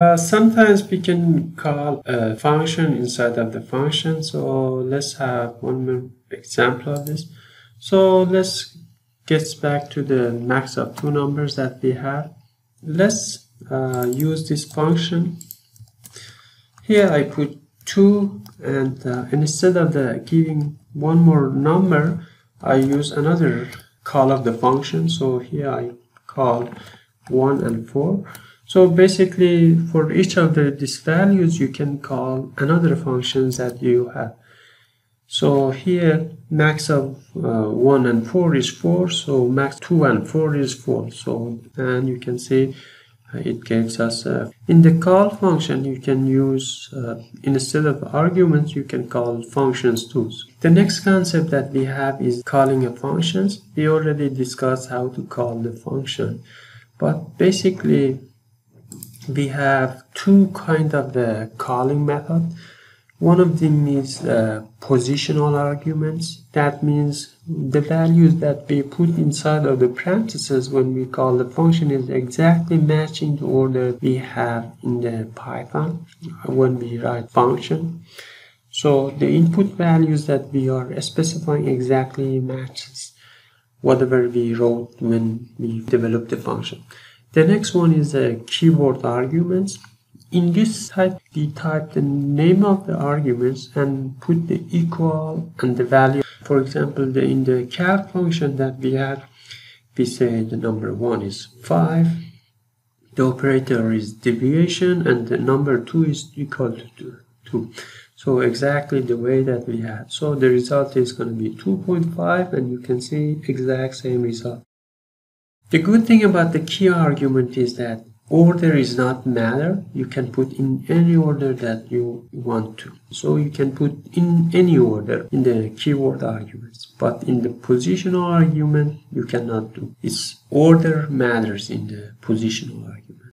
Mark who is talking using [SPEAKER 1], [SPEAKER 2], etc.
[SPEAKER 1] Uh, sometimes we can call a function inside of the function. So let's have one more example of this. So let's get back to the max of two numbers that we have. Let's uh, use this function. Here I put 2 and uh, instead of the giving one more number I use another call of the function so here I call 1 and 4 so basically, for each of the, these values, you can call another functions that you have. So here, max of uh, 1 and 4 is 4, so max 2 and 4 is 4. So, and you can see uh, it gives us, uh, in the call function, you can use, uh, instead of arguments, you can call functions too. The next concept that we have is calling a functions. We already discussed how to call the function. But basically, we have two kind of the calling method. One of them is uh, positional arguments. That means the values that we put inside of the parentheses when we call the function is exactly matching the order we have in the Python when we write function. So the input values that we are specifying exactly matches whatever we wrote when we developed the function. The next one is a keyword arguments. In this type, we type the name of the arguments and put the equal and the value. For example, the, in the char function that we had, we say the number one is 5, the operator is deviation, and the number 2 is equal to 2. So exactly the way that we had. So the result is going to be 2.5 and you can see exact same result. The good thing about the key argument is that order is not matter. You can put in any order that you want to. So you can put in any order in the keyword arguments. But in the positional argument, you cannot do. Its order matters in the positional argument.